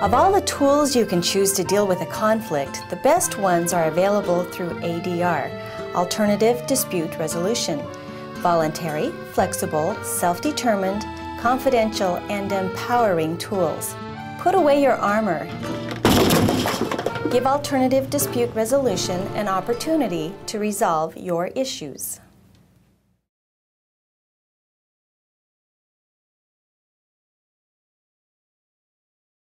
Of all the tools you can choose to deal with a conflict, the best ones are available through ADR, Alternative Dispute Resolution. Voluntary, flexible, self-determined, confidential, and empowering tools. Put away your armor. Give Alternative Dispute Resolution an opportunity to resolve your issues.